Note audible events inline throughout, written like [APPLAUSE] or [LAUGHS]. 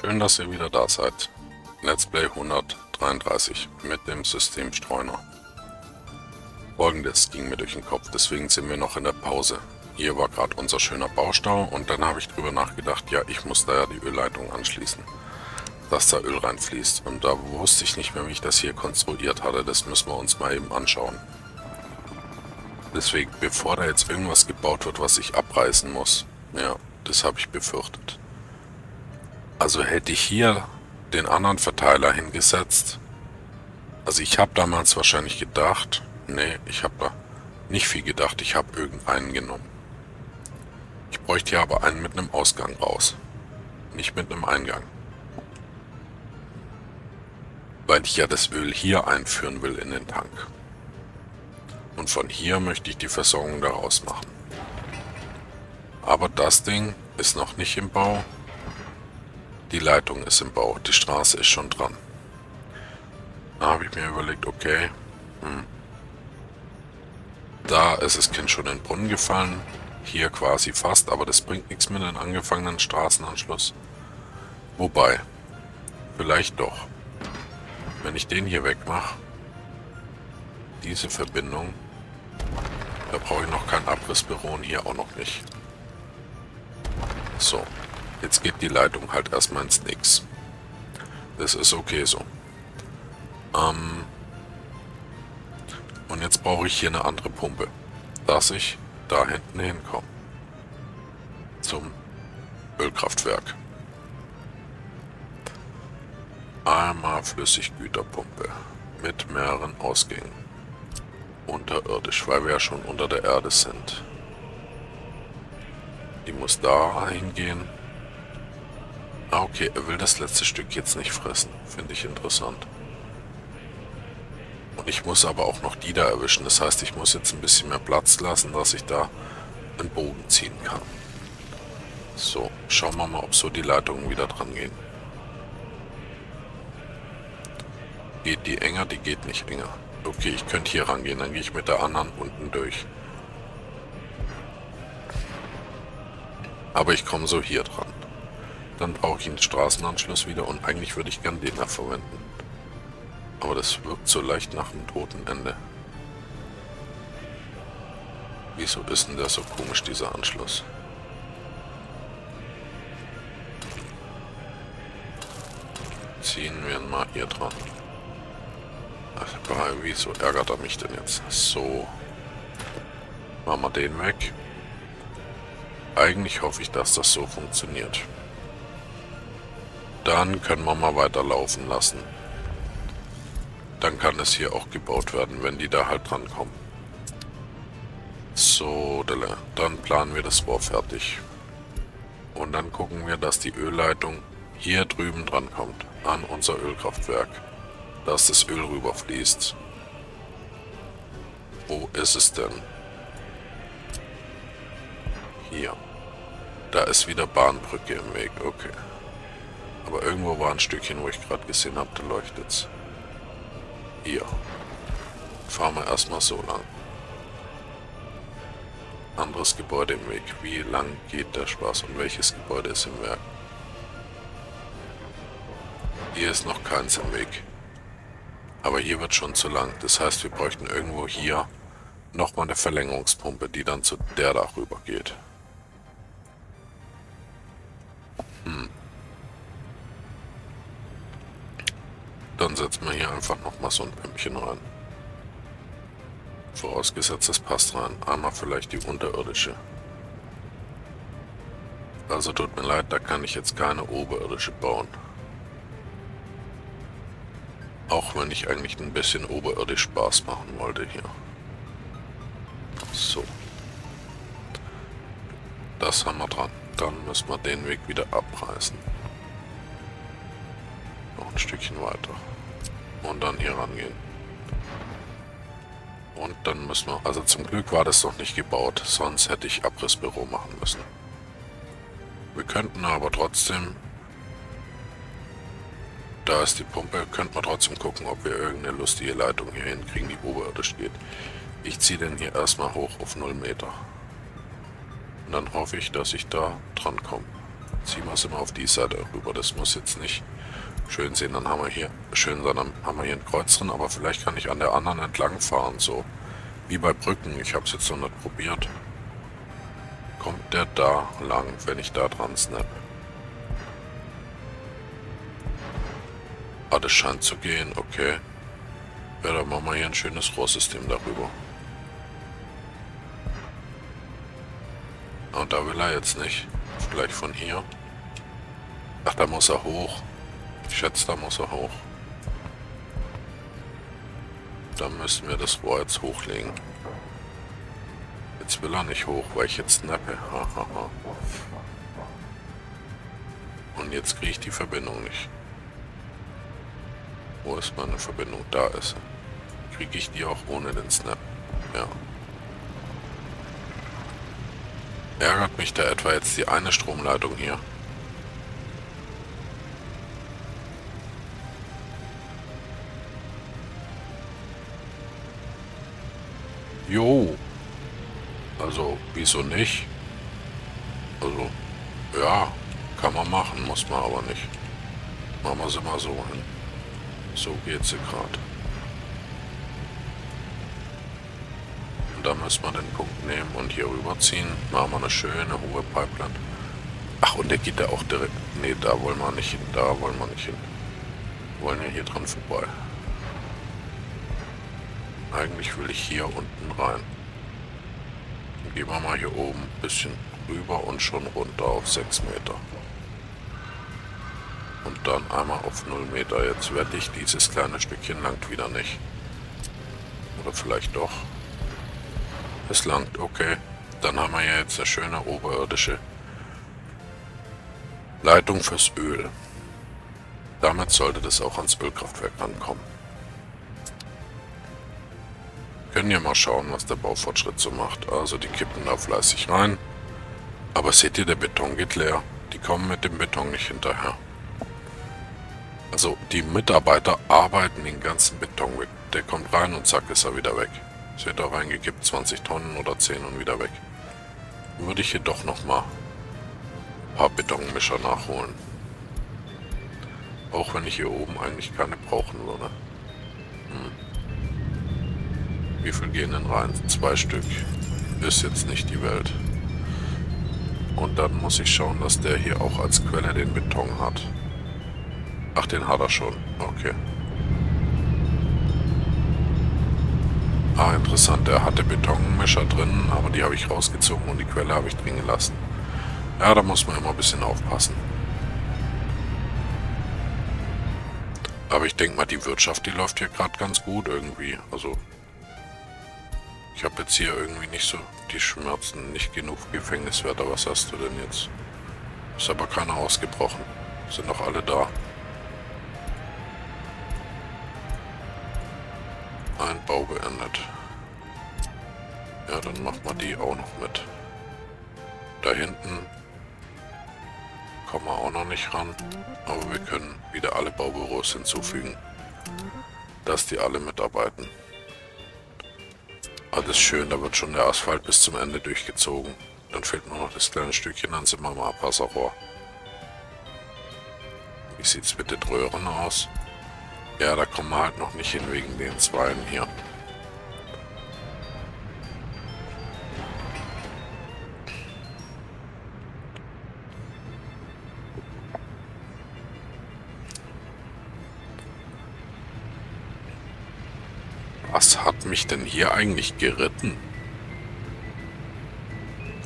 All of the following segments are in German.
Schön, dass ihr wieder da seid. Let's Play 133 mit dem System Streuner. Folgendes ging mir durch den Kopf, deswegen sind wir noch in der Pause. Hier war gerade unser schöner Baustau und dann habe ich drüber nachgedacht, ja, ich muss da ja die Ölleitung anschließen, dass da Öl reinfließt. Und da wusste ich nicht mehr, wie ich das hier konstruiert hatte. Das müssen wir uns mal eben anschauen. Deswegen, bevor da jetzt irgendwas gebaut wird, was ich abreißen muss, ja, das habe ich befürchtet. Also hätte ich hier den anderen Verteiler hingesetzt. Also ich habe damals wahrscheinlich gedacht, nee, ich habe da nicht viel gedacht, ich habe irgendeinen genommen. Ich bräuchte hier aber einen mit einem Ausgang raus. Nicht mit einem Eingang. Weil ich ja das Öl hier einführen will in den Tank. Und von hier möchte ich die Versorgung daraus machen. Aber das Ding ist noch nicht im Bau. Die Leitung ist im Bau, die Straße ist schon dran. Da habe ich mir überlegt, okay, hm. da ist das Kind schon in den Brunnen gefallen, hier quasi fast, aber das bringt nichts mit einem angefangenen Straßenanschluss. Wobei, vielleicht doch. Wenn ich den hier wegmache, diese Verbindung, da brauche ich noch kein Abrissbüro und hier auch noch nicht. So. Jetzt geht die Leitung halt erstmal ins Nix. Das ist okay so. Ähm und jetzt brauche ich hier eine andere Pumpe, dass ich da hinten hinkomme. Zum Ölkraftwerk. Einmal Flüssiggüterpumpe mit mehreren Ausgängen. Unterirdisch, weil wir ja schon unter der Erde sind. Die muss da hingehen. Ah, okay, er will das letzte Stück jetzt nicht fressen. Finde ich interessant. Und ich muss aber auch noch die da erwischen. Das heißt, ich muss jetzt ein bisschen mehr Platz lassen, dass ich da einen Bogen ziehen kann. So, schauen wir mal, ob so die Leitungen wieder dran gehen. Geht die enger? Die geht nicht enger. Okay, ich könnte hier rangehen, dann gehe ich mit der anderen unten durch. Aber ich komme so hier dran. Dann brauche ich einen Straßenanschluss wieder und eigentlich würde ich gern den da verwenden. Aber das wirkt so leicht nach dem toten Ende. Wieso ist denn der so komisch, dieser Anschluss? Ziehen wir ihn mal hier dran. Ach, wieso ärgert er mich denn jetzt? So. Machen wir den weg. Eigentlich hoffe ich, dass das so funktioniert. Dann können wir mal weiterlaufen lassen. Dann kann es hier auch gebaut werden, wenn die da halt drankommen. So, dann planen wir das Rohr fertig. Und dann gucken wir, dass die Ölleitung hier drüben drankommt, an unser Ölkraftwerk. Dass das Öl rüberfließt. Wo ist es denn? Hier. Da ist wieder Bahnbrücke im Weg, okay. Aber irgendwo war ein Stückchen, wo ich gerade gesehen habe, da leuchtet's. Hier. Fahren wir erstmal so lang. Anderes Gebäude im Weg. Wie lang geht der Spaß und welches Gebäude ist im Werk? Hier ist noch keins im Weg. Aber hier wird schon zu lang. Das heißt, wir bräuchten irgendwo hier nochmal eine Verlängerungspumpe, die dann zu der da rüber geht. Dann setzen wir hier einfach nochmal so ein Pümpchen rein. Vorausgesetzt, es passt rein. Einmal vielleicht die unterirdische. Also tut mir leid, da kann ich jetzt keine oberirdische bauen. Auch wenn ich eigentlich ein bisschen oberirdisch Spaß machen wollte hier. So. Das haben wir dran. Dann müssen wir den Weg wieder abreißen. Noch ein Stückchen weiter. Und dann hier rangehen. Und dann müssen wir... Also zum Glück war das noch nicht gebaut. Sonst hätte ich Abrissbüro machen müssen. Wir könnten aber trotzdem... Da ist die Pumpe. Könnten wir trotzdem gucken, ob wir irgendeine lustige Leitung hier hinkriegen, die oberirdisch geht. Ich ziehe den hier erstmal hoch auf 0 Meter. Und dann hoffe ich, dass ich da dran komme. ziehen wir es immer auf die Seite rüber. Das muss jetzt nicht schön sehen. Dann haben wir hier schön, sondern haben wir hier ein Kreuz drin, aber vielleicht kann ich an der anderen entlang fahren, so wie bei Brücken. Ich habe es jetzt noch nicht probiert. Kommt der da lang, wenn ich da dran snap? Ah, das scheint zu gehen, okay. Ja, dann machen wir hier ein schönes Rohrsystem darüber. Und da will er jetzt nicht. Vielleicht von hier. Ach, da muss er hoch. Ich schätze, da muss er hoch. Dann müssen wir das Rohr jetzt hochlegen. Jetzt will er nicht hoch, weil ich jetzt snappe. Und jetzt kriege ich die Verbindung nicht. Wo ist meine Verbindung? Da ist sie. Kriege ich die auch ohne den Snap? Ja. Ärgert mich da etwa jetzt die eine Stromleitung hier? Jo. Also, wieso nicht? Also, ja, kann man machen, muss man aber nicht. Machen wir sie mal so hin. So geht sie gerade. Und dann müssen wir den Punkt nehmen und hier rüberziehen. Machen wir eine schöne hohe Pipeline. Ach, und der geht da auch direkt... Ne, da wollen wir nicht hin. Da wollen wir nicht hin. Wir wollen ja hier dran vorbei. Eigentlich will ich hier unten rein. Dann gehen wir mal hier oben ein bisschen rüber und schon runter auf 6 Meter. Und dann einmal auf 0 Meter. Jetzt werde ich dieses kleine Stückchen langt wieder nicht. Oder vielleicht doch. Es langt, okay. Dann haben wir ja jetzt eine schöne oberirdische Leitung fürs Öl. Damit sollte das auch ans Ölkraftwerk rankommen. Können ja mal schauen, was der Baufortschritt so macht. Also die kippen da fleißig rein. Aber seht ihr, der Beton geht leer. Die kommen mit dem Beton nicht hinterher. Also die Mitarbeiter arbeiten den ganzen Beton weg. Der kommt rein und zack ist er wieder weg. Es wird da reingekippt, 20 Tonnen oder 10 und wieder weg. Würde ich hier doch nochmal ein paar Betonmischer nachholen. Auch wenn ich hier oben eigentlich keine brauchen würde. Hm. Wie viel gehen denn rein? Zwei Stück. Ist jetzt nicht die Welt. Und dann muss ich schauen, dass der hier auch als Quelle den Beton hat. Ach, den hat er schon. Okay. Ah, interessant. Er hatte Betonmischer drin, aber die habe ich rausgezogen und die Quelle habe ich drin gelassen. Ja, da muss man immer ein bisschen aufpassen. Aber ich denke mal, die Wirtschaft, die läuft hier gerade ganz gut irgendwie. Also ich habe jetzt hier irgendwie nicht so die Schmerzen, nicht genug Gefängniswärter. Was hast du denn jetzt? Ist aber keiner ausgebrochen. Sind noch alle da. Ein Bau beendet. Ja, dann machen wir die auch noch mit. Da hinten kommen wir auch noch nicht ran. Aber wir können wieder alle Baubüros hinzufügen. Dass die alle mitarbeiten. Alles schön, da wird schon der Asphalt bis zum Ende durchgezogen. Dann fehlt nur noch das kleine Stückchen, dann sind wir mal Abwasserrohr. Wie sieht es mit den Röhren aus? Ja, da kommen wir halt noch nicht hin wegen den Zweien hier. Denn hier eigentlich geritten?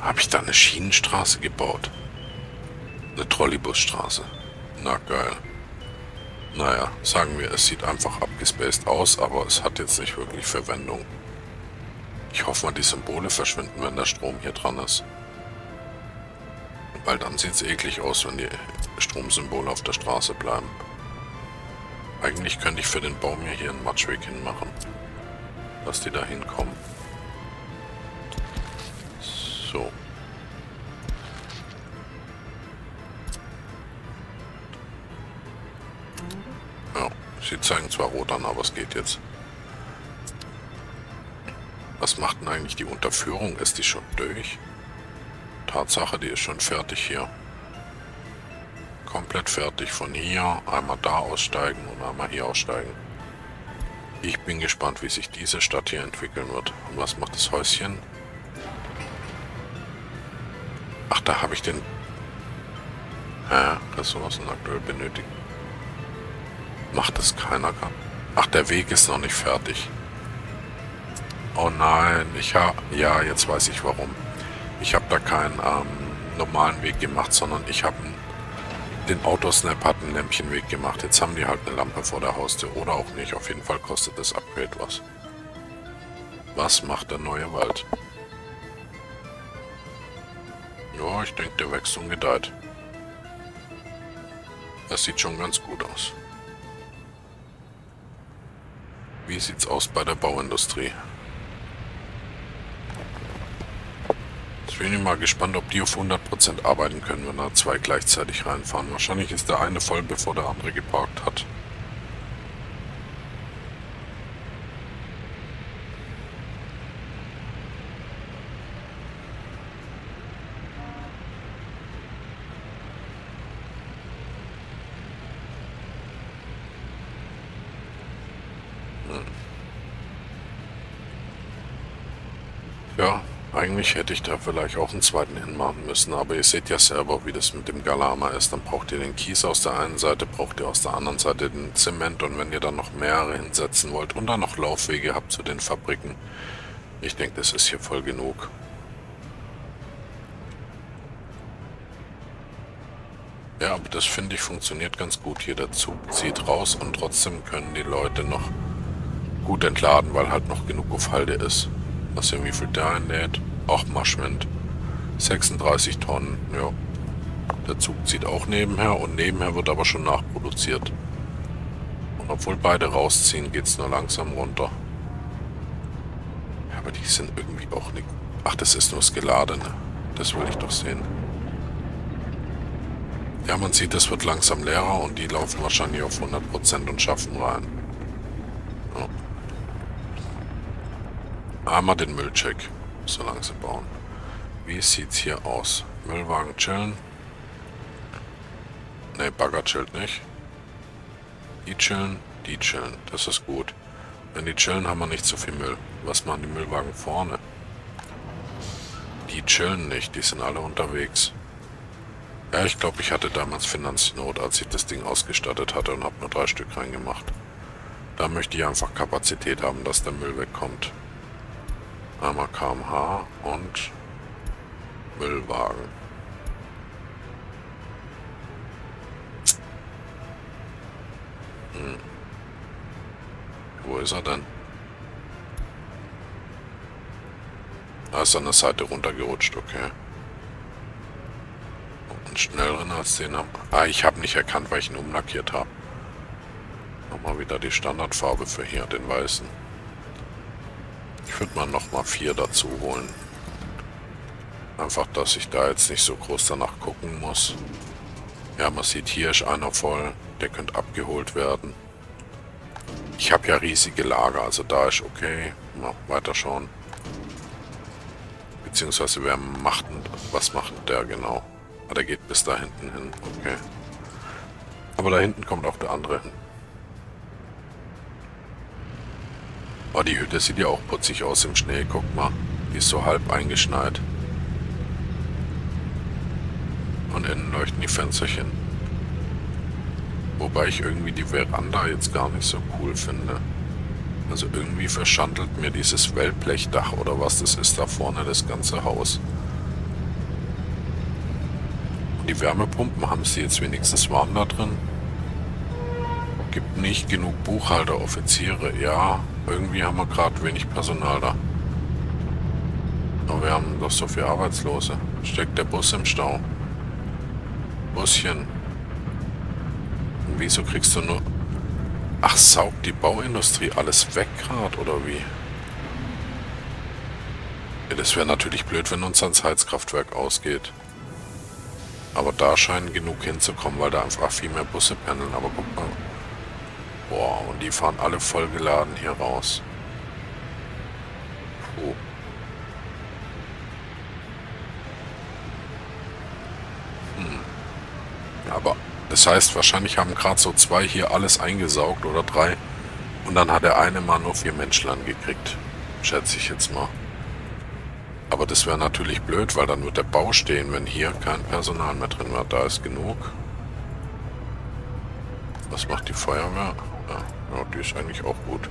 Habe ich da eine Schienenstraße gebaut? Eine Trolleybusstraße. Na geil. Naja, sagen wir, es sieht einfach abgespaced aus, aber es hat jetzt nicht wirklich Verwendung. Ich hoffe mal, die Symbole verschwinden, wenn der Strom hier dran ist. Weil dann sieht es eklig aus, wenn die Stromsymbole auf der Straße bleiben. Eigentlich könnte ich für den Baum hier einen Matschweg hinmachen dass die da hinkommen. So. Ja, sie zeigen zwar rot an, aber es geht jetzt. Was macht denn eigentlich die Unterführung? Ist die schon durch? Tatsache, die ist schon fertig hier. komplett fertig. Von hier einmal da aussteigen und einmal hier aussteigen. Ich bin gespannt, wie sich diese Stadt hier entwickeln wird. Und was macht das Häuschen? Ach, da habe ich den... Äh, Ressourcen aktuell benötigt. Macht das keiner. Ach, der Weg ist noch nicht fertig. Oh nein, ich habe... Ja, jetzt weiß ich warum. Ich habe da keinen ähm, normalen Weg gemacht, sondern ich habe den Autosnap hat einen Lämpchenweg gemacht. Jetzt haben die halt eine Lampe vor der Haustür. Oder auch nicht. Auf jeden Fall kostet das Upgrade was. Was macht der neue Wald? Ja, ich denke, der wächst und gedeiht. Das sieht schon ganz gut aus. Wie sieht's aus bei der Bauindustrie? Jetzt bin ich mal gespannt, ob die auf 100% arbeiten können, wenn da zwei gleichzeitig reinfahren. Wahrscheinlich ist der eine voll, bevor der andere geparkt hat. Eigentlich hätte ich da vielleicht auch einen zweiten hinmachen müssen, aber ihr seht ja selber, wie das mit dem Galama ist. Dann braucht ihr den Kies aus der einen Seite, braucht ihr aus der anderen Seite den Zement und wenn ihr dann noch mehrere hinsetzen wollt und dann noch Laufwege habt zu den Fabriken, ich denke, das ist hier voll genug. Ja, aber das finde ich funktioniert ganz gut hier. Der Zug zieht raus und trotzdem können die Leute noch gut entladen, weil halt noch genug auf Halde ist. Was ja wie viel der einlädt. Ach, Maschwind. 36 Tonnen, ja. Der Zug zieht auch nebenher und nebenher wird aber schon nachproduziert. Und obwohl beide rausziehen, geht es nur langsam runter. Ja, aber die sind irgendwie auch nicht... Ach, das ist nur das Geladene. Das will ich doch sehen. Ja, man sieht, es wird langsam leerer und die laufen wahrscheinlich auf 100% und schaffen rein. Einmal den Müllcheck, solange sie bauen. Wie sieht's hier aus? Müllwagen chillen. Ne, Bagger chillt nicht. Die chillen, die chillen. Das ist gut. Wenn die chillen, haben wir nicht so viel Müll. Was machen die Müllwagen vorne? Die chillen nicht, die sind alle unterwegs. Ja, ich glaube, ich hatte damals Finanznot, als ich das Ding ausgestattet hatte und habe nur drei Stück reingemacht. Da möchte ich einfach Kapazität haben, dass der Müll wegkommt. Einmal kmh und Müllwagen. Hm. Wo ist er denn? Da ist an der Seite runtergerutscht, okay. Und schnelleren als den haben. Ah, ich habe nicht erkannt, weil ich ihn umlackiert habe. Nochmal wieder die Standardfarbe für hier, den weißen. Würde mal nochmal vier dazu holen. Einfach, dass ich da jetzt nicht so groß danach gucken muss. Ja, man sieht, hier ist einer voll. Der könnte abgeholt werden. Ich habe ja riesige Lager, also da ist okay. Mal weiterschauen. Beziehungsweise wer macht denn, was macht der genau? Ah, der geht bis da hinten hin, okay. Aber da hinten kommt auch der andere hin. Oh, die Hütte sieht ja auch putzig aus im Schnee. Guck mal, die ist so halb eingeschneit. Und innen leuchten die Fensterchen. Wobei ich irgendwie die Veranda jetzt gar nicht so cool finde. Also irgendwie verschandelt mir dieses Wellblechdach oder was das ist da vorne das ganze Haus. Und die Wärmepumpen haben sie jetzt wenigstens warm da drin. Nicht genug Buchhalter, Offiziere. Ja, irgendwie haben wir gerade wenig Personal da. Aber wir haben doch so viele Arbeitslose. Steckt der Bus im Stau. Buschen. Und wieso kriegst du nur... Ach, saugt die Bauindustrie alles weg gerade, oder wie? Ja, das wäre natürlich blöd, wenn uns ans Heizkraftwerk ausgeht. Aber da scheinen genug hinzukommen, weil da einfach viel mehr Busse pendeln. Aber guck mal, und die fahren alle vollgeladen hier raus. Puh. Hm. Aber Das heißt, wahrscheinlich haben gerade so zwei hier alles eingesaugt oder drei. Und dann hat der eine mal nur vier Menschlein gekriegt. Schätze ich jetzt mal. Aber das wäre natürlich blöd, weil dann wird der Bau stehen, wenn hier kein Personal mehr drin war. Da ist genug. Was macht die Feuerwehr? Ja, die ist eigentlich auch gut.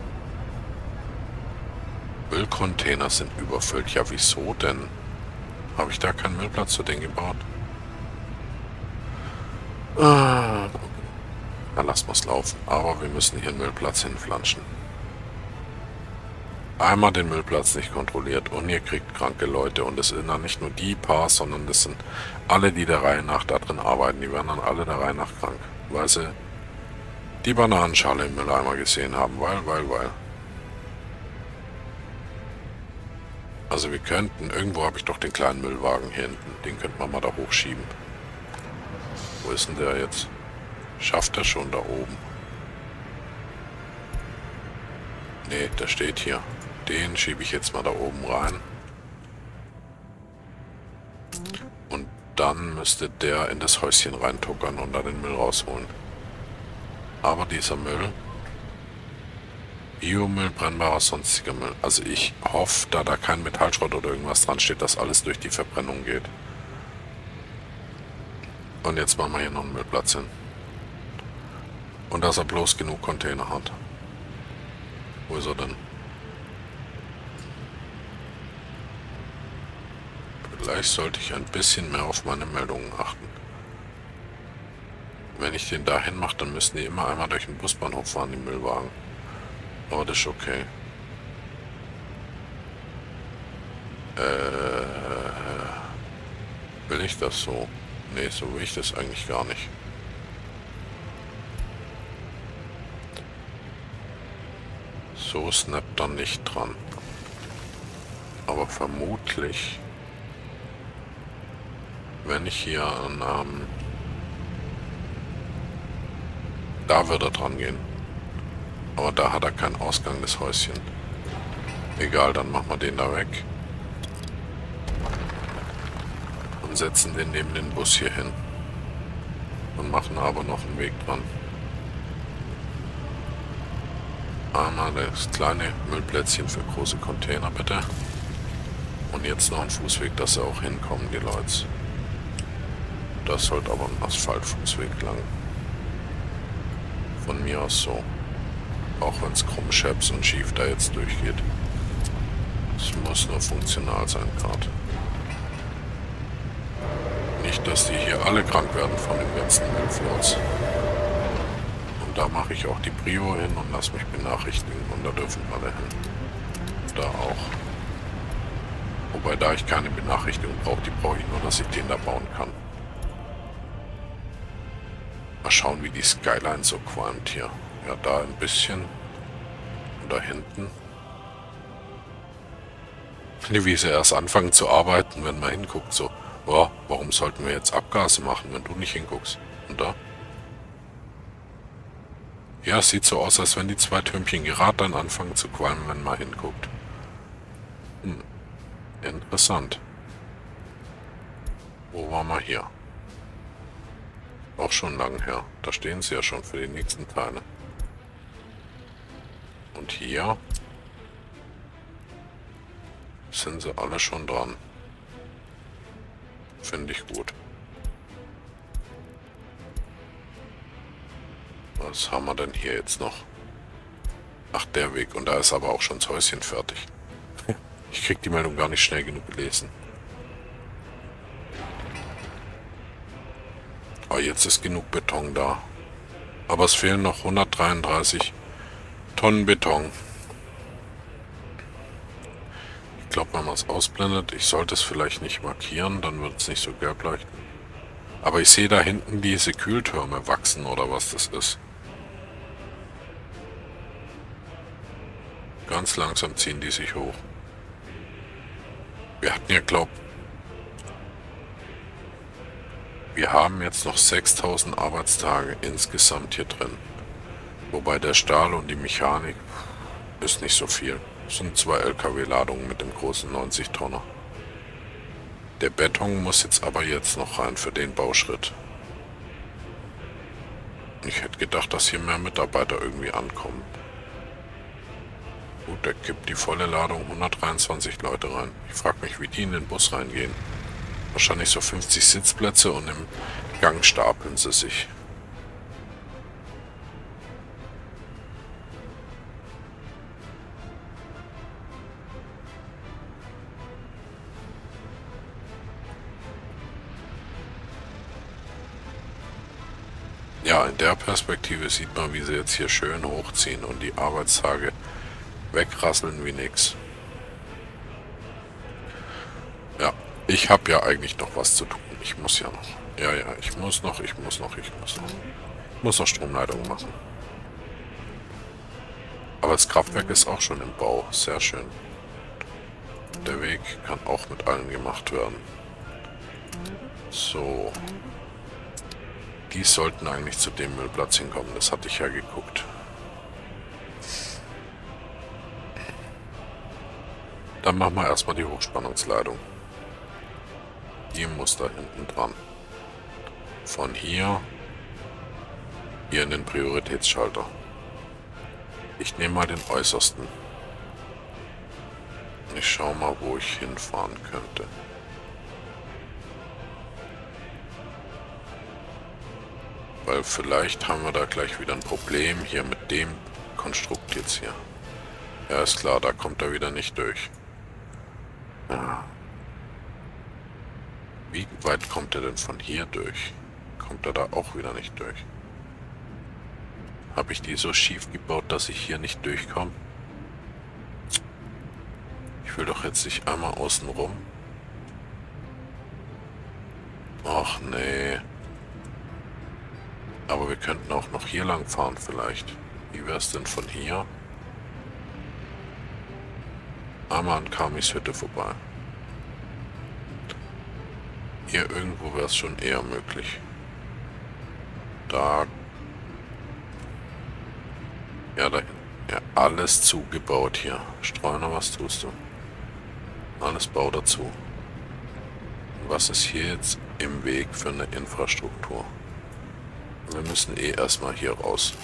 Müllcontainer sind überfüllt. Ja, wieso denn? Habe ich da keinen Müllplatz für den gebaut? Ah, lassen wir es laufen. Aber wir müssen hier einen Müllplatz hinflanschen. Einmal den Müllplatz nicht kontrolliert und ihr kriegt kranke Leute. Und es sind dann nicht nur die paar, sondern das sind alle, die der Reihe nach da drin arbeiten. Die werden dann alle der Reihe nach krank. Weil sie die Bananenschale im Mülleimer gesehen haben. Weil, weil, weil. Also wir könnten, irgendwo habe ich doch den kleinen Müllwagen hier hinten. Den könnte man mal da hochschieben. Wo ist denn der jetzt? Schafft er schon da oben? Ne, der steht hier. Den schiebe ich jetzt mal da oben rein. Und dann müsste der in das Häuschen reintuckern und da den Müll rausholen. Aber dieser Müll... Biomüll, brennbarer, sonstiger Müll. Also ich hoffe, da da kein Metallschrott oder irgendwas dran steht, dass alles durch die Verbrennung geht. Und jetzt machen wir hier noch einen Müllplatz hin. Und dass er bloß genug Container hat. Wo ist er denn? Vielleicht sollte ich ein bisschen mehr auf meine Meldungen achten. Wenn ich den dahin mache, dann müssen die immer einmal durch den Busbahnhof fahren, die Müllwagen. Aber das ist okay. Äh, will ich das so? Nee, so will ich das eigentlich gar nicht. So snappt dann nicht dran. Aber vermutlich, wenn ich hier an... Ähm, da wird er dran gehen. Aber da hat er keinen Ausgang des Häuschen. Egal, dann machen wir den da weg. Und setzen den neben den Bus hier hin. Und machen aber noch einen Weg dran. Einmal das kleine Müllplätzchen für große Container, bitte. Und jetzt noch ein Fußweg, dass sie auch hinkommen, die Leute. Das sollte aber ein Asphaltfußweg lang. Von mir aus so. Auch wenn es krumm, scheps und schief da jetzt durchgeht. Es muss nur funktional sein gerade. Nicht, dass die hier alle krank werden von dem ganzen Müllflotz da mache ich auch die Prio hin und lasse mich benachrichtigen und da dürfen alle hin. Da auch. Wobei da ich keine Benachrichtigung brauche, die brauche ich nur, dass ich den da bauen kann. Mal schauen, wie die Skyline so qualmt hier. Ja, da ein bisschen. Und da hinten. Wie sie erst anfangen zu arbeiten, wenn man hinguckt, so, oh, warum sollten wir jetzt Abgase machen, wenn du nicht hinguckst? Und da? Ja, sieht so aus, als wenn die zwei Türmchen gerade dann anfangen zu qualmen, wenn man hinguckt. Hm. Interessant. Wo waren wir hier? Auch schon lang her. Da stehen sie ja schon für die nächsten Teile. Und hier sind sie alle schon dran. Finde ich gut. Was haben wir denn hier jetzt noch? Ach, der Weg. Und da ist aber auch schon das Häuschen fertig. [LAUGHS] Ich krieg die Meldung gar nicht schnell genug gelesen. Oh, jetzt ist genug Beton da. Aber es fehlen noch 133 Tonnen Beton. Ich glaube, wenn man es ausblendet, ich sollte es vielleicht nicht markieren, dann wird es nicht so gelb leuchten. Aber ich sehe da hinten diese Kühltürme wachsen oder was das ist. Ganz langsam ziehen die sich hoch. Wir hatten ja, glaub... Wir haben jetzt noch 6000 Arbeitstage insgesamt hier drin. Wobei der Stahl und die Mechanik ist nicht so viel. Das sind zwei LKW-Ladungen mit dem großen 90-Tonner. Der Beton muss jetzt aber jetzt noch rein für den Bauschritt. Ich hätte gedacht, dass hier mehr Mitarbeiter irgendwie ankommen. Gut, der kippt die volle Ladung 123 Leute rein. Ich frage mich, wie die in den Bus reingehen. Wahrscheinlich so 50 Sitzplätze und im Gang stapeln sie sich. Ja, in der Perspektive sieht man, wie sie jetzt hier schön hochziehen und die Arbeitstage wegrasseln wie nix. Ich habe ja eigentlich noch was zu tun. Ich muss ja noch. Ja, ja, ich muss noch, ich muss noch, ich muss noch. Ich muss noch Stromleitung machen. Aber das Kraftwerk ist auch schon im Bau. Sehr schön. Der Weg kann auch mit allen gemacht werden. So. Die sollten eigentlich zu dem Müllplatz hinkommen. Das hatte ich ja geguckt. Dann machen wir erstmal die Hochspannungsleitung. Die muss da hinten dran. Von hier hier in den Prioritätsschalter. Ich nehme mal den äußersten. Ich schaue mal, wo ich hinfahren könnte. Weil vielleicht haben wir da gleich wieder ein Problem hier mit dem Konstrukt jetzt hier. Ja, ist klar, da kommt er wieder nicht durch. Ja. Wie weit kommt er denn von hier durch? Kommt er da auch wieder nicht durch? Habe ich die so schief gebaut, dass ich hier nicht durchkomme? Ich will doch jetzt nicht einmal außen rum. Ach nee. Aber wir könnten auch noch hier lang fahren vielleicht. Wie wäre es denn von hier? Einmal an Kamis Hütte vorbei. Hier irgendwo wäre es schon eher möglich. Da... Ja, da... Ja, alles zugebaut hier. Streuner, was tust du? Alles Bau dazu. Was ist hier jetzt im Weg für eine Infrastruktur? Wir müssen eh erstmal hier raus.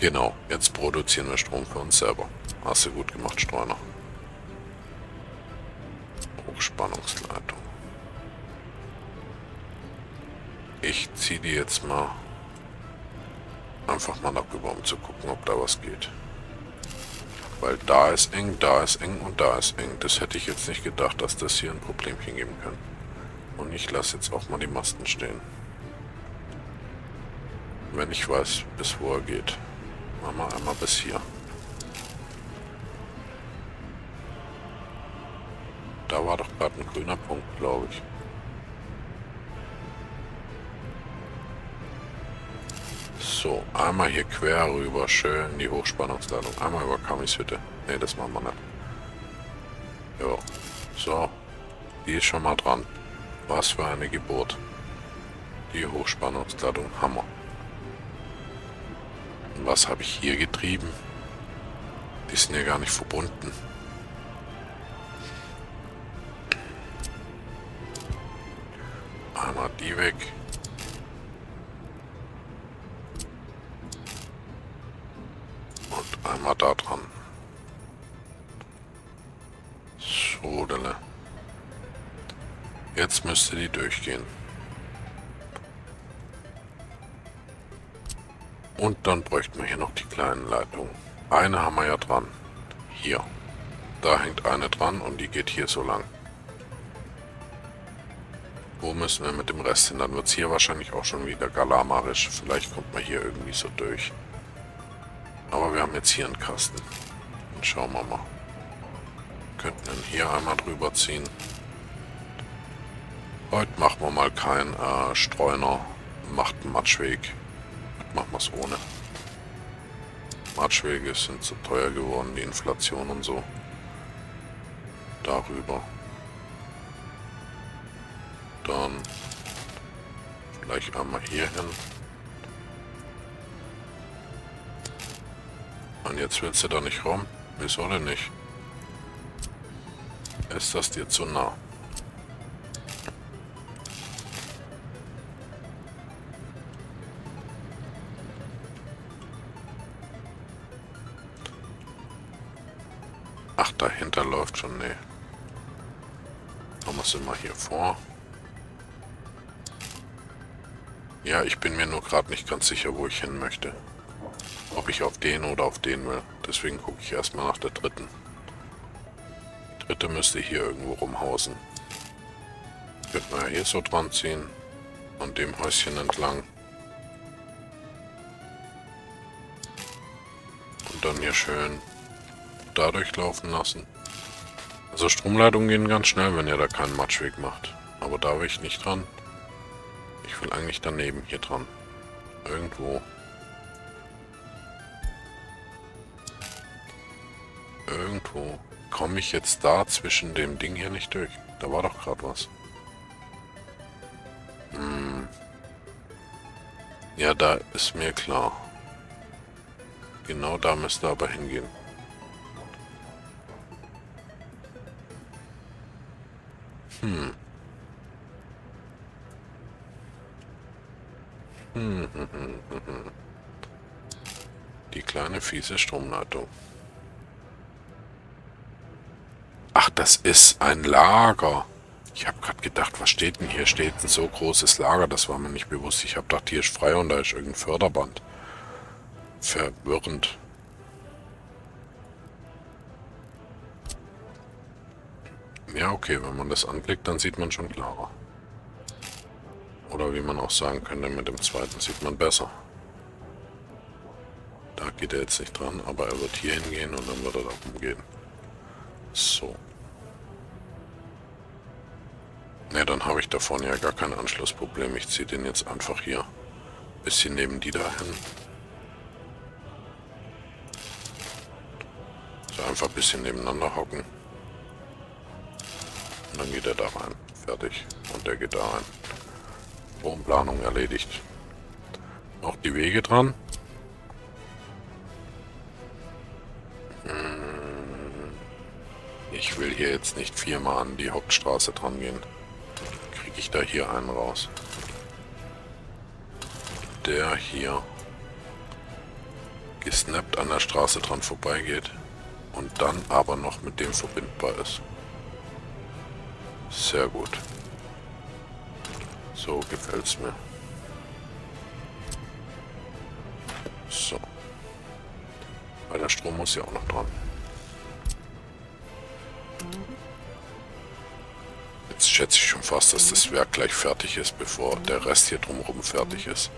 Genau, jetzt produzieren wir Strom für uns selber. Hast du gut gemacht, Streuner. Hochspannungsleitung. Ich ziehe die jetzt mal einfach mal darüber, um zu gucken, ob da was geht. Weil da ist eng, da ist eng und da ist eng. Das hätte ich jetzt nicht gedacht, dass das hier ein Problemchen geben kann. Und ich lasse jetzt auch mal die Masten stehen wenn ich weiß, bis wo er geht. Machen wir einmal bis hier. Da war doch gerade ein grüner Punkt, glaube ich. So, einmal hier quer rüber, schön die Hochspannungsladung. Einmal über Kamis Hütte. Ne, das machen wir nicht. Jo. So. Die ist schon mal dran. Was für eine Geburt. Die Hochspannungsladung, Hammer. Was habe ich hier getrieben? Die sind ja gar nicht verbunden. Einmal die weg. Einmal da dran. So, Delle. Jetzt müsste die durchgehen. Und dann bräuchten wir hier noch die kleinen Leitungen. Eine haben wir ja dran. Hier. Da hängt eine dran und die geht hier so lang. Wo müssen wir mit dem Rest hin? Dann wird es hier wahrscheinlich auch schon wieder galamarisch. Vielleicht kommt man hier irgendwie so durch. Aber wir haben jetzt hier einen Kasten. Dann schauen wir mal. Wir könnten dann hier einmal drüber ziehen. Heute machen wir mal keinen äh, Streuner. Macht einen Matschweg machen wir es ohne. Matschwege sind zu teuer geworden, die Inflation und so. Darüber. Dann vielleicht einmal hier hin. Und jetzt willst du da nicht rum? Wieso denn nicht? Ist das dir zu nah? Ach, dahinter läuft schon, nee. Machen wir es immer hier vor. Ja, ich bin mir nur gerade nicht ganz sicher, wo ich hin möchte. Ob ich auf den oder auf den will. Deswegen gucke ich erstmal nach der dritten. Die dritte müsste hier irgendwo rumhausen. Könnten wir ja hier so dran ziehen. An dem Häuschen entlang. Und dann hier schön dadurch laufen lassen. Also Stromleitungen gehen ganz schnell, wenn ihr da keinen Matschweg macht. Aber da will ich nicht dran. Ich will eigentlich daneben hier dran. Irgendwo. Irgendwo. Komme ich jetzt da zwischen dem Ding hier nicht durch? Da war doch gerade was. Hm. Ja, da ist mir klar. Genau da müsste aber hingehen. Hm. Hm, hm, hm. Die kleine fiese Stromleitung. Ach, das ist ein Lager. Ich habe gerade gedacht, was steht denn hier? Steht ein so großes Lager? Das war mir nicht bewusst. Ich habe gedacht, hier ist frei und da ist irgendein Förderband. Verwirrend. Ja, okay, wenn man das anklickt, dann sieht man schon klarer. Oder wie man auch sagen könnte, mit dem zweiten sieht man besser. Da geht er jetzt nicht dran, aber er wird hier hingehen und dann wird er da rumgehen. So. Ne, dann habe ich da vorne ja gar kein Anschlussproblem. Ich ziehe den jetzt einfach hier ein bisschen neben die da hin. So einfach ein bisschen nebeneinander hocken. Und dann geht er da rein. Fertig. Und der geht da rein. Bodenplanung erledigt. Noch die Wege dran. Hm. Ich will hier jetzt nicht viermal an die Hauptstraße dran gehen. Kriege ich da hier einen raus. Der hier gesnappt an der Straße dran vorbeigeht und dann aber noch mit dem verbindbar ist. Sehr gut. So gefällt's mir. So. Weil der Strom muss ja auch noch dran. Jetzt schätze ich schon fast, dass das Werk gleich fertig ist, bevor der Rest hier drumherum fertig ist.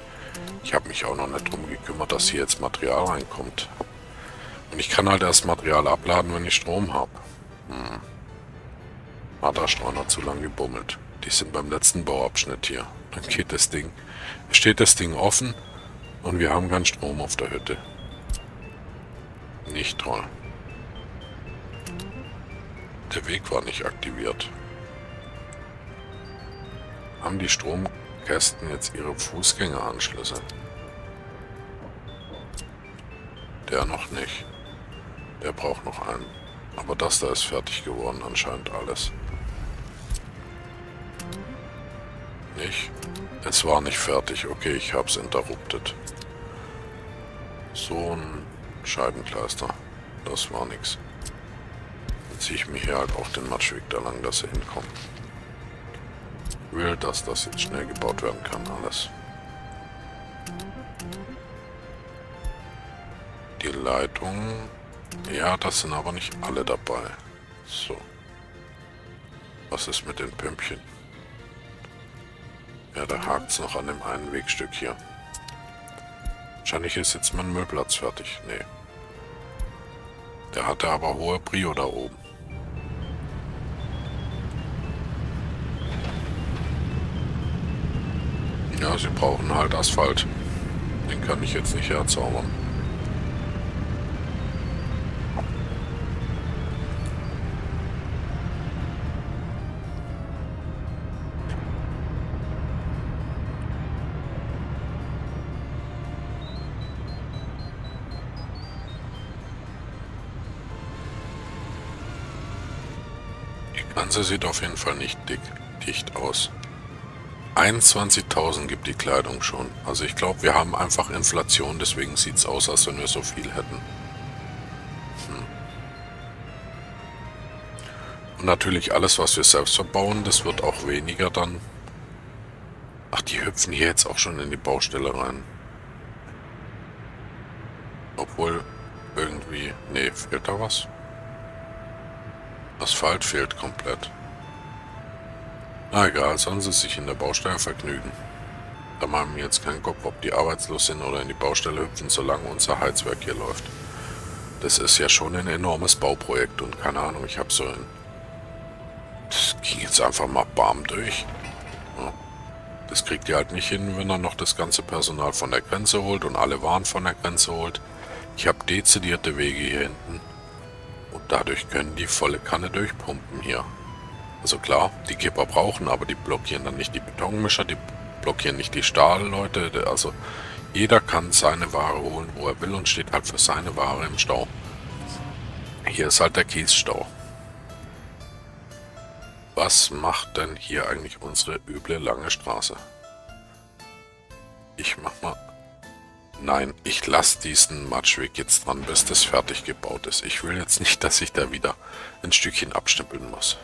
Ich habe mich auch noch nicht drum gekümmert, dass hier jetzt Material reinkommt. Und ich kann halt erst Material abladen, wenn ich Strom habe. Hm. Hat zu lange gebummelt. Die sind beim letzten Bauabschnitt hier. Dann geht das Ding. Steht das Ding offen und wir haben keinen Strom auf der Hütte. Nicht toll. Der Weg war nicht aktiviert. Haben die Stromkästen jetzt ihre Fußgängeranschlüsse? Der noch nicht. Der braucht noch einen. Aber das da ist fertig geworden anscheinend alles. nicht. Es war nicht fertig. Okay, ich habe es interruptet. So ein Scheibenkleister. Das war nix. Dann ziehe ich mir hier halt auch den Matschweg da lang, dass er hinkommt. Will, dass das jetzt schnell gebaut werden kann, alles. Die Leitungen... Ja, das sind aber nicht alle dabei. So. Was ist mit den Pümpchen? Ja, da hakt es noch an dem einen Wegstück hier. Wahrscheinlich ist jetzt mein Müllplatz fertig. Nee. Der hatte aber hohe Prio da oben. Ja, sie brauchen halt Asphalt. Den kann ich jetzt nicht herzaubern. Ganze sieht auf jeden Fall nicht dick, dicht aus. 21.000 gibt die Kleidung schon. Also ich glaube, wir haben einfach Inflation, deswegen sieht es aus, als wenn wir so viel hätten. Hm. Und natürlich alles, was wir selbst verbauen, das wird auch weniger dann... Ach, die hüpfen hier jetzt auch schon in die Baustelle rein. Obwohl, irgendwie... Nee, fehlt da was? Asphalt fehlt komplett. Na egal, sollen sie sich in der Baustelle vergnügen. Da machen wir jetzt keinen Kopf, ob die arbeitslos sind oder in die Baustelle hüpfen, solange unser Heizwerk hier läuft. Das ist ja schon ein enormes Bauprojekt und keine Ahnung, ich habe so ein... Das ging jetzt einfach mal bam durch. Das kriegt ihr halt nicht hin, wenn er noch das ganze Personal von der Grenze holt und alle Waren von der Grenze holt. Ich habe dezidierte Wege hier hinten. Und dadurch können die volle Kanne durchpumpen hier. Also klar, die Kipper brauchen, aber die blockieren dann nicht die Betonmischer, die blockieren nicht die Stahlleute. Also jeder kann seine Ware holen, wo er will und steht halt für seine Ware im Stau. Hier ist halt der Kiesstau. Was macht denn hier eigentlich unsere üble lange Straße? Ich mach mal... Nein, ich lasse diesen Matschweg jetzt dran, bis das fertig gebaut ist. Ich will jetzt nicht, dass ich da wieder ein Stückchen abstempeln muss.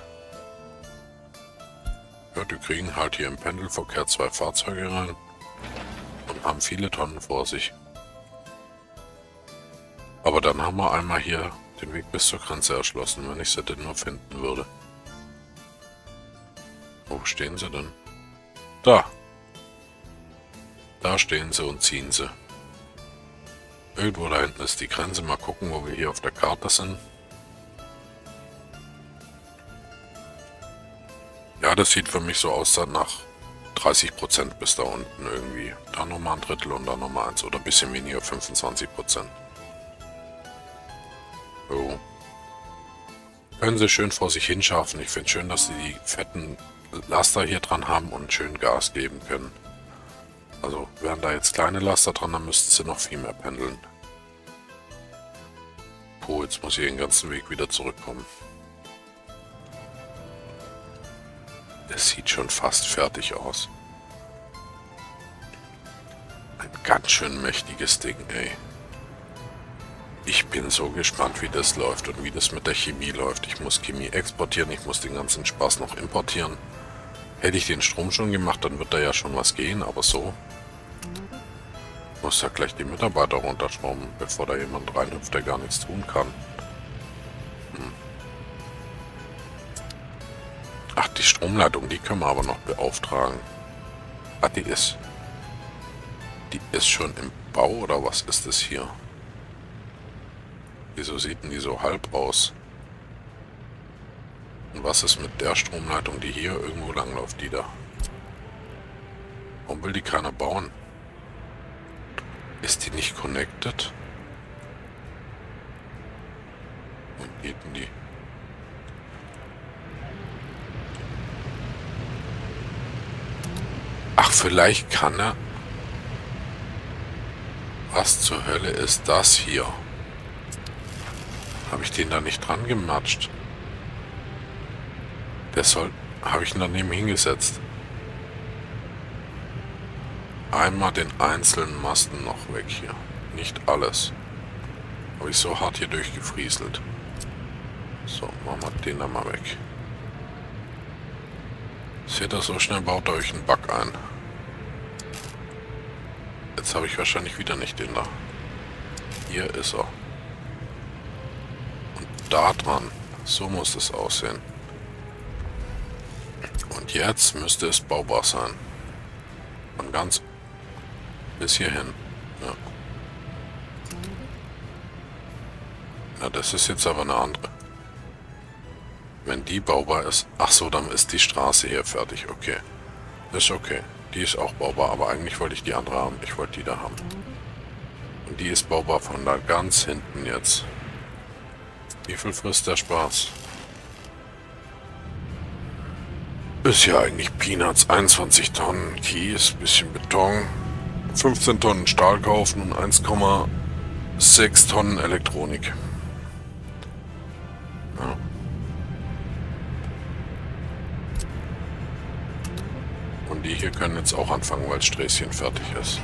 Ja, die kriegen halt hier im Pendelverkehr zwei Fahrzeuge rein und haben viele Tonnen vor sich. Aber dann haben wir einmal hier den Weg bis zur Grenze erschlossen, wenn ich sie denn nur finden würde. Wo stehen sie denn? Da! Da stehen sie und ziehen sie. Irgendwo da hinten ist die Grenze. Mal gucken, wo wir hier auf der Karte sind. Ja, das sieht für mich so aus, dann nach 30% bis da unten irgendwie. Da nochmal ein Drittel und dann nochmal eins oder ein bisschen weniger, 25%. So. Können sie schön vor sich hinschaffen. Ich finde schön, dass sie die fetten Laster hier dran haben und schön Gas geben können. Also wären da jetzt kleine Laster dran, dann müssten sie noch viel mehr pendeln. Puh, jetzt muss ich den ganzen Weg wieder zurückkommen. Es sieht schon fast fertig aus. Ein ganz schön mächtiges Ding, ey. Ich bin so gespannt, wie das läuft und wie das mit der Chemie läuft. Ich muss Chemie exportieren, ich muss den ganzen Spaß noch importieren. Hätte ich den Strom schon gemacht, dann wird da ja schon was gehen, aber so. Ich muss ja gleich die Mitarbeiter runterschrauben, bevor da jemand reinhüpft, der gar nichts tun kann. Die Stromleitung, die können wir aber noch beauftragen. Ah, die ist... Die ist schon im Bau, oder was ist das hier? Wieso sieht denn die so halb aus? Und was ist mit der Stromleitung, die hier irgendwo langläuft, die da? Warum will die keiner bauen? Ist die nicht connected? Und geht denn die? Ach, vielleicht kann er... Was zur Hölle ist das hier? Habe ich den da nicht dran gematscht? Der soll... Habe ich ihn daneben hingesetzt? Einmal den einzelnen Masten noch weg hier. Nicht alles. Habe ich so hart hier durchgefrieselt. So, machen wir den da mal weg. Seht ihr, so schnell baut er euch einen Bug ein. Jetzt habe ich wahrscheinlich wieder nicht den da. Hier ist er. Und da dran. So muss es aussehen. Und jetzt müsste es baubar sein. Von ganz bis hierhin. Ja. Na, das ist jetzt aber eine andere. Wenn die baubar ist... Ach so, dann ist die Straße hier fertig. Okay. Ist okay. Die ist auch baubar, aber eigentlich wollte ich die andere haben. Ich wollte die da haben. Und die ist baubar von da ganz hinten jetzt. Wie viel frisst der Spaß? Ist ja eigentlich Peanuts. 21 Tonnen Kies, bisschen Beton, 15 Tonnen Stahl kaufen und 1,6 Tonnen Elektronik. Hier können jetzt auch anfangen, weil Sträßchen fertig ist.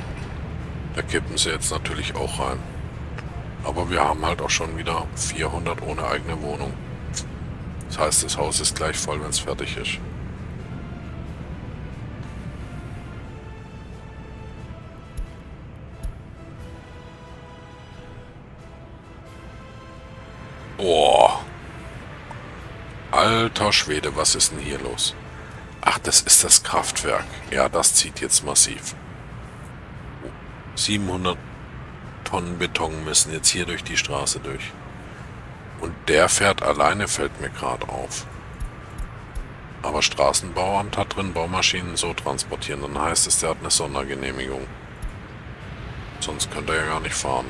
Da kippen sie jetzt natürlich auch rein. Aber wir haben halt auch schon wieder 400 ohne eigene Wohnung. Das heißt, das Haus ist gleich voll, wenn es fertig ist. Boah. Alter Schwede, was ist denn hier los? Ach, das ist das Kraftwerk. Ja, das zieht jetzt massiv. 700 Tonnen Beton müssen jetzt hier durch die Straße durch. Und der fährt alleine, fällt mir gerade auf. Aber Straßenbauamt hat drin Baumaschinen so transportieren. Dann heißt es, der hat eine Sondergenehmigung. Sonst könnte er ja gar nicht fahren.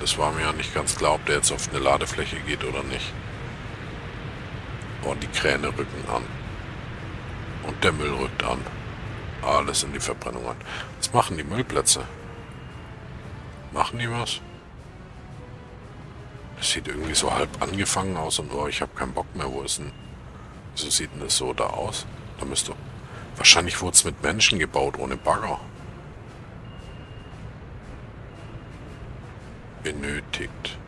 Das war mir ja nicht ganz klar, ob der jetzt auf eine Ladefläche geht oder nicht. Und die Kräne rücken an. Und der Müll rückt an. Alles in die Verbrennung an. Was machen die Müllplätze? Machen die was? Das sieht irgendwie so halb angefangen aus und oh, ich habe keinen Bock mehr. Wo ist denn... Wieso sieht denn das so da aus? Da müsste... Wahrscheinlich wurde es mit Menschen gebaut, ohne Bagger. benötigt.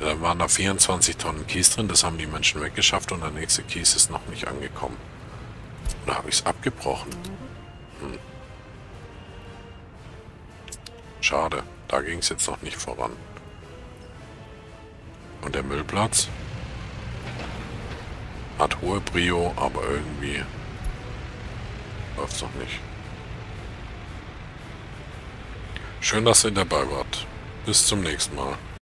Ja, dann waren da 24 Tonnen Kies drin, das haben die Menschen weggeschafft und der nächste Kies ist noch nicht angekommen. Da habe ich es abgebrochen. Hm. Schade, da ging es jetzt noch nicht voran. Und der Müllplatz hat hohe Brio, aber irgendwie läuft es noch nicht. Schön, dass ihr dabei wart. Bis zum nächsten Mal.